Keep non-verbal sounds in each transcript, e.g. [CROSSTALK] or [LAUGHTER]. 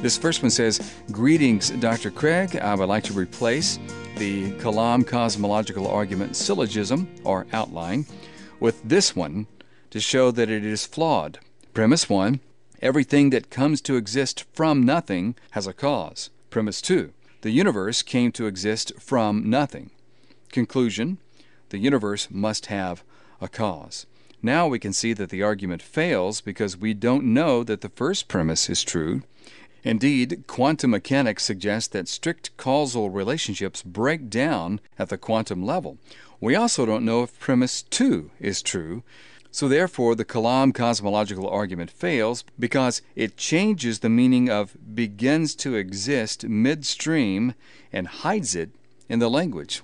This first one says Greetings, Dr. Craig. I would like to replace the Kalam cosmological argument syllogism or outline with this one to show that it is flawed. Premise 1 Everything that comes to exist from nothing has a cause. Premise 2 The universe came to exist from nothing. Conclusion The universe must have a cause. Now we can see that the argument fails because we don't know that the first premise is true Indeed, quantum mechanics suggests that strict causal relationships break down at the quantum level. We also don't know if premise 2 is true. So, therefore, the Kalam cosmological argument fails because it changes the meaning of begins to exist midstream and hides it in the language.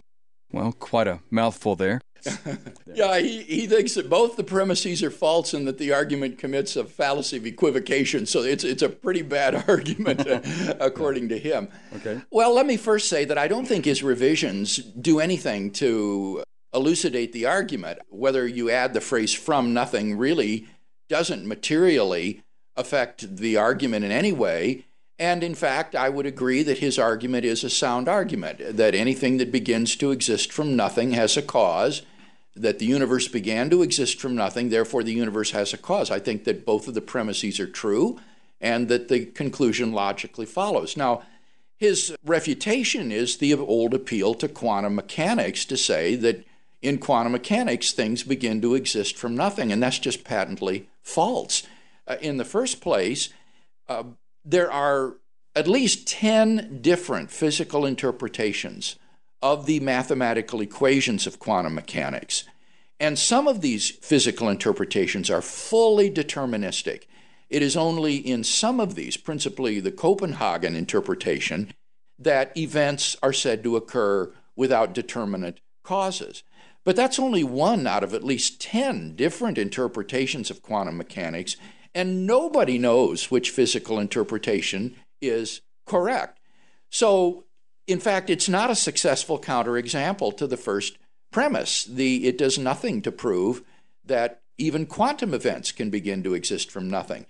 Well, quite a mouthful there. [LAUGHS] yeah, he, he thinks that both the premises are false and that the argument commits a fallacy of equivocation. So it's, it's a pretty bad [LAUGHS] argument, uh, [LAUGHS] according to him. Okay. Well, let me first say that I don't think his revisions do anything to elucidate the argument. Whether you add the phrase from nothing really doesn't materially affect the argument in any way. And in fact, I would agree that his argument is a sound argument that anything that begins to exist from nothing has a cause that the universe began to exist from nothing, therefore the universe has a cause. I think that both of the premises are true and that the conclusion logically follows. Now, his refutation is the old appeal to quantum mechanics to say that in quantum mechanics things begin to exist from nothing, and that's just patently false. Uh, in the first place, uh, there are at least 10 different physical interpretations of the mathematical equations of quantum mechanics. And some of these physical interpretations are fully deterministic. It is only in some of these, principally the Copenhagen interpretation, that events are said to occur without determinate causes. But that's only one out of at least 10 different interpretations of quantum mechanics, and nobody knows which physical interpretation is correct. So in fact, it's not a successful counterexample to the first premise. The, it does nothing to prove that even quantum events can begin to exist from nothing.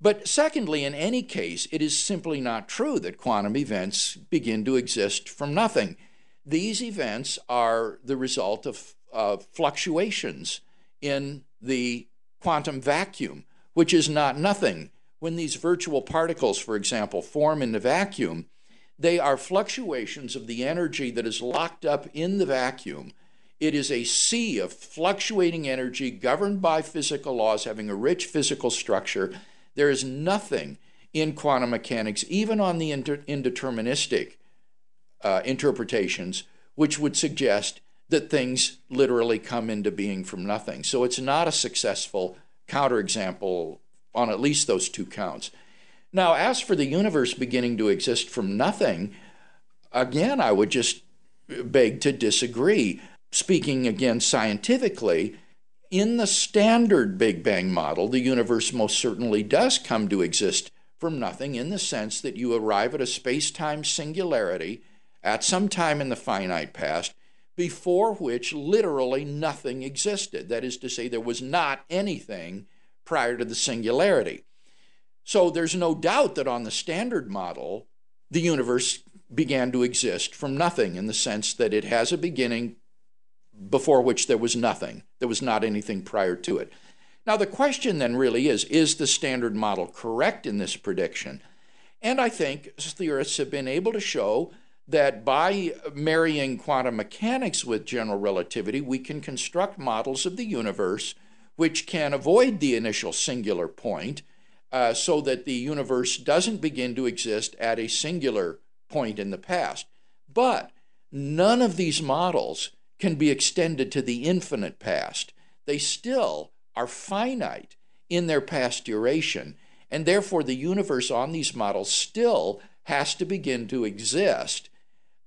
But secondly, in any case, it is simply not true that quantum events begin to exist from nothing. These events are the result of uh, fluctuations in the quantum vacuum, which is not nothing. When these virtual particles, for example, form in the vacuum, they are fluctuations of the energy that is locked up in the vacuum. It is a sea of fluctuating energy governed by physical laws, having a rich physical structure. There is nothing in quantum mechanics, even on the indeterministic uh, interpretations, which would suggest that things literally come into being from nothing. So it's not a successful counterexample on at least those two counts. Now, as for the universe beginning to exist from nothing, again, I would just beg to disagree. Speaking again scientifically, in the standard Big Bang model, the universe most certainly does come to exist from nothing in the sense that you arrive at a space time singularity at some time in the finite past before which literally nothing existed. That is to say, there was not anything prior to the singularity. So there's no doubt that on the standard model, the universe began to exist from nothing in the sense that it has a beginning before which there was nothing. There was not anything prior to it. Now, the question then really is is the standard model correct in this prediction? And I think theorists have been able to show that by marrying quantum mechanics with general relativity, we can construct models of the universe which can avoid the initial singular point uh, so that the universe doesn't begin to exist at a singular point in the past. But none of these models can be extended to the infinite past. They still are finite in their past duration, and therefore the universe on these models still has to begin to exist.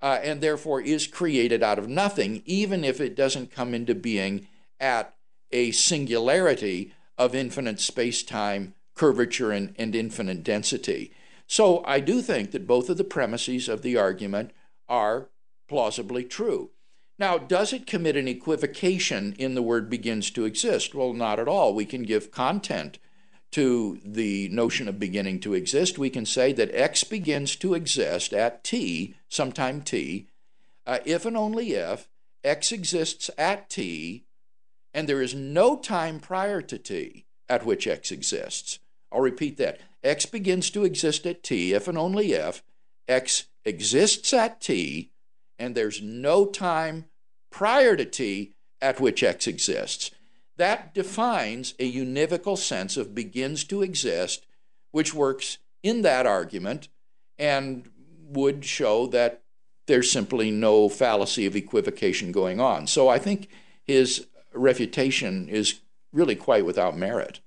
Uh, and therefore is created out of nothing, even if it doesn't come into being at a singularity of infinite space time curvature and, and infinite density. So I do think that both of the premises of the argument are plausibly true. Now, does it commit an equivocation in the word begins to exist? Well, not at all. We can give content to the notion of beginning to exist, we can say that x begins to exist at t, sometime t, uh, if and only if x exists at t and there is no time prior to t at which x exists. I'll repeat that. x begins to exist at t if and only if x exists at t and there's no time prior to t at which x exists. That defines a univocal sense of begins to exist, which works in that argument and would show that there's simply no fallacy of equivocation going on. So I think his refutation is really quite without merit.